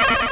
Ha ha ha!